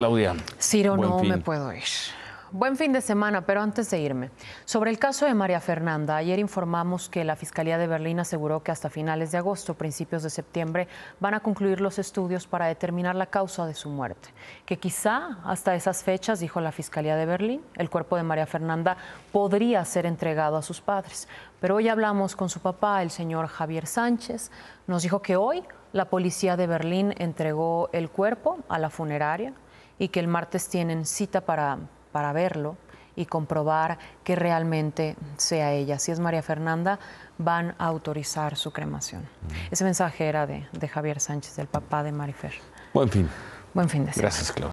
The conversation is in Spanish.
Claudia. Ciro, no fin. me puedo ir. Buen fin de semana, pero antes de irme, sobre el caso de María Fernanda, ayer informamos que la Fiscalía de Berlín aseguró que hasta finales de agosto, principios de septiembre, van a concluir los estudios para determinar la causa de su muerte. Que quizá hasta esas fechas, dijo la Fiscalía de Berlín, el cuerpo de María Fernanda podría ser entregado a sus padres. Pero hoy hablamos con su papá, el señor Javier Sánchez. Nos dijo que hoy la policía de Berlín entregó el cuerpo a la funeraria y que el martes tienen cita para, para verlo y comprobar que realmente sea ella. Si es María Fernanda, van a autorizar su cremación. Ese mensaje era de, de Javier Sánchez, el papá de Marifer. Buen fin. Buen fin de semana. Gracias, Claudia.